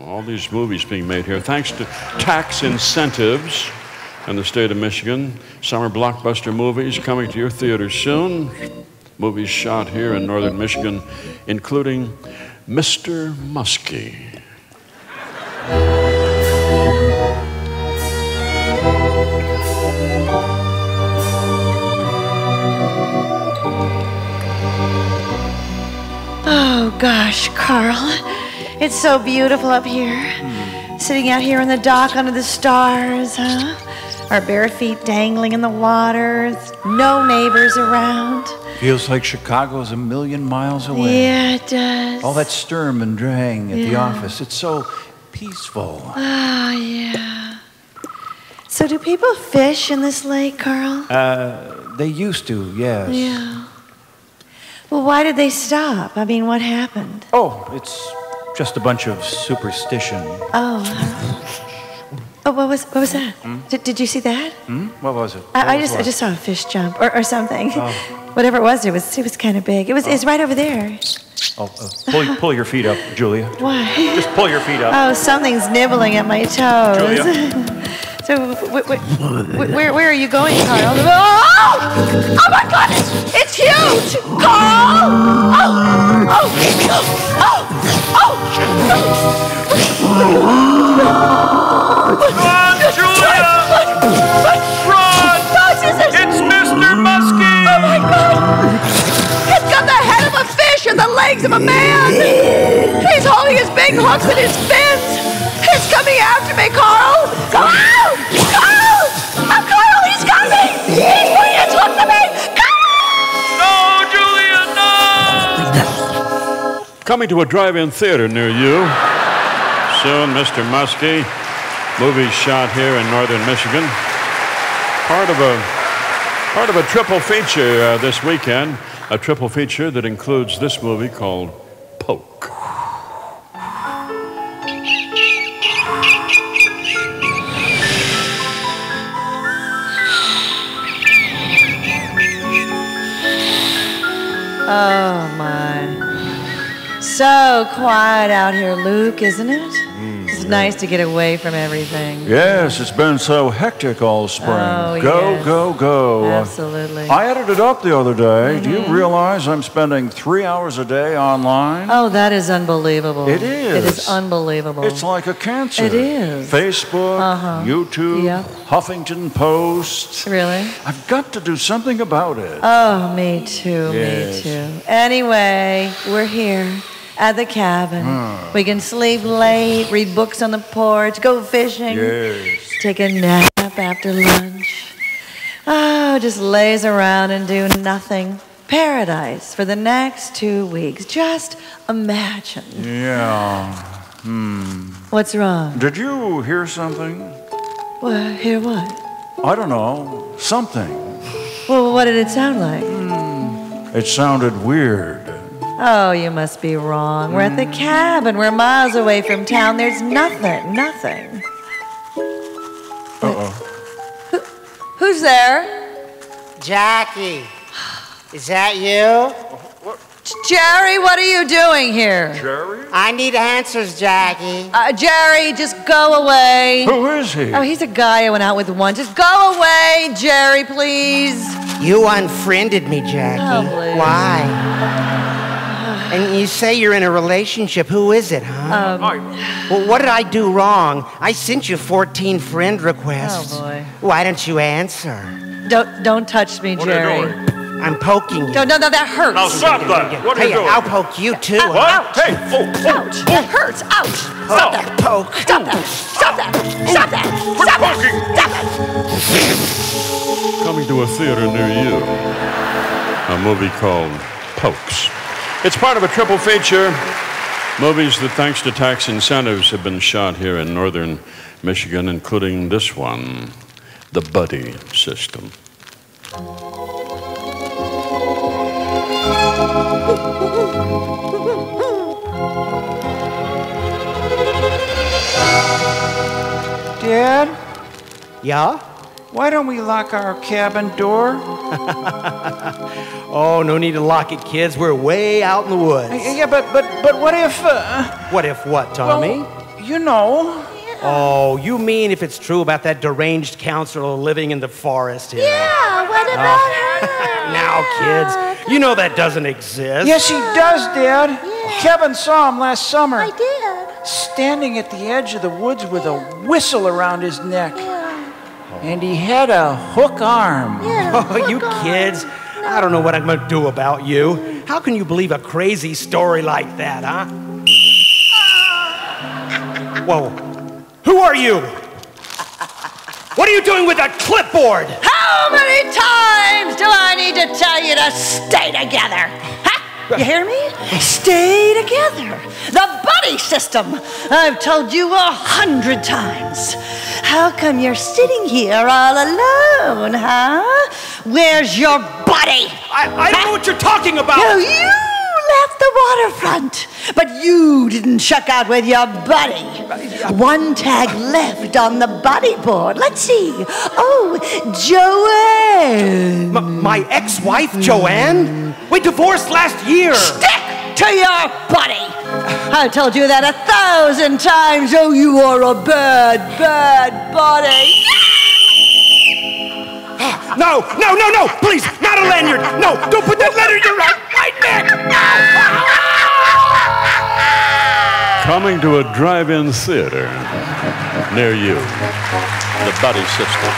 All these movies being made here, thanks to tax incentives in the state of Michigan. Summer blockbuster movies coming to your theaters soon. Movies shot here in northern Michigan, including Mr. Muskie. Oh gosh, Carl. It's so beautiful up here. Sitting out here on the dock under the stars, huh? Our bare feet dangling in the water. No neighbors around. Feels like Chicago's a million miles away. Yeah, it does. All that Sturm and Drang at the office. It's so peaceful. Oh, yeah. So, do people fish in this lake, Carl? Uh, they used to, yes. Yeah. Well, why did they stop? I mean, what happened? Oh, it's just a bunch of superstition. Oh. Oh, what was what was that? Did, did you see that? Hmm? What was it? What I, I was just I just saw a fish jump or, or something. Oh. Whatever it was, it was it was kind of big. It was it's right over there. Oh, uh, pull, pull your feet up, Julia. Why? Just pull your feet up. Oh, something's nibbling at my toes. Julia. so, wh- wh- wh- where, where are you going, Carl? Oh! oh my goodness! It's huge! Legs of a man! He's holding his big hooks and his fins! It's coming after me, Carl! Carl! Carl! Oh, Carl, he's coming! He's putting his hooks at me! Carl! No, Julia, no! Coming to a drive-in theater near you. Soon, Mr. Muskie. Movies shot here in northern Michigan. Part of a part of a triple feature uh, this weekend. A triple feature that includes this movie called Poke. Oh my. So quiet out here, Luke, isn't it? It's nice to get away from everything. Yes, it's been so hectic all spring. Oh, go, yes. go, go. Absolutely. I added it up the other day. Do Mm-hmm. you realize I'm spending three hours a day online? Oh, that is unbelievable. It It is is. unbelievable. It's like a cancer. It is. Facebook, Uh-huh. YouTube, Yep. Huffington Post. Really? I've got to do something about it. Oh, me too, Yes. me too. Anyway, we're here at the cabin. Hmm. We can sleep late, read books on the porch, go fishing, yes. take a nap after lunch. Oh, just laze around and do nothing. Paradise for the next two weeks. Just imagine. Yeah. Hmm. What's wrong? Did you hear something? Well, hear what? I don't know. Something. Well, what did it sound like? It sounded weird. Oh, you must be wrong. We're at the cabin. We're miles away from town. There's nothing, nothing. Uh-oh. Who, Who's there? Jackie, is that you? Jerry, what are you doing here? Jerry? I need answers, Jackie. Uh, Jerry, just go away. Who is he? Oh, he's a guy I went out with once. Just go away, Jerry, please. You unfriended me, Jackie. Oh, please. Why? And you say you're in a relationship. Who is it, huh? Um, well, what did I do wrong? I sent you 14 friend requests. Oh, boy. Why don't you answer? don't don't touch me, What are you Jerry. doing? I'm poking you. No, no, no, that hurts. Now stop that! What are hey, you doing? I'll poke you too. What? Hey! Oh, oh, Ouch! That hurts! Ouch! Stop that! Poke. Stop that! Stop that! Stop that! Stop that! Stop that! Coming to a theater near you. A movie called Pokes. It's part of a triple feature. Movies that, thanks to tax incentives, have been shot here in northern Michigan, including this one The Buddy System. Dad, Yeah? Why don't we lock our cabin door? Oh, no need to lock it, kids. We're way out in the woods. Yeah, but but but what if? Uh, What if what, Tommy? well, you know. Oh, you mean if it's true about that deranged counselor living in the forest here? Yeah, what about her? Now, kids, you know that doesn't exist. Yes, he does, Dad. Kevin saw him last summer. I did. Standing at the edge of the woods with a whistle around his neck. And he had a hook arm. Yeah, Oh, you look on. kids, I don't know what I'm gonna do about you. How can you believe a crazy story like that, huh? Whoa. Who are you? What are you doing with that clipboard? How many times do I need to tell you to stay together? You hear me? Stay together. The buddy system. I've told you a hundred times. How come you're sitting here all alone, huh? Where's your buddy? I, I don't know what you're talking about. No, you left the waterfront, but you didn't check out with your buddy. One tag left on the buddy board. Let's see. Oh, Joanne. M- my ex-wife, Joanne? We divorced last year. Stick to your buddy. I've told you that a thousand times. Oh, you are a bad, bad buddy. No, no, no, no, please, not a lanyard. No, don't put that letter in your right, right neck. Coming to a drive-in theater near you. The Buddy System.